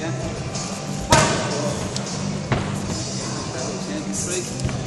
again. That.